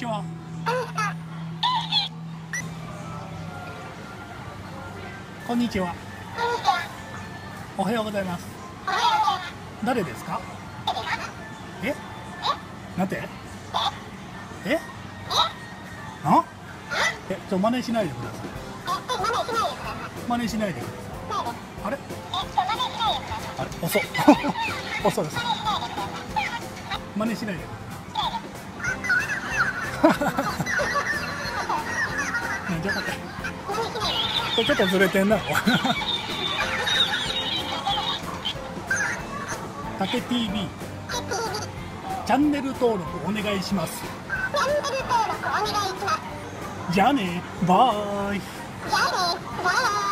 ちはこんにちは。おはようございます。誰ですか？え？なんて？え？あ？えちょ真似しないでください。真似しないでください。あれ？あれ？遅 遅い遅い真似しないでねちょっと待ってこれちょっとずれてんな。竹 TV チャンネル登録お願いします。じゃあね。 Bye。じゃあね。 Bye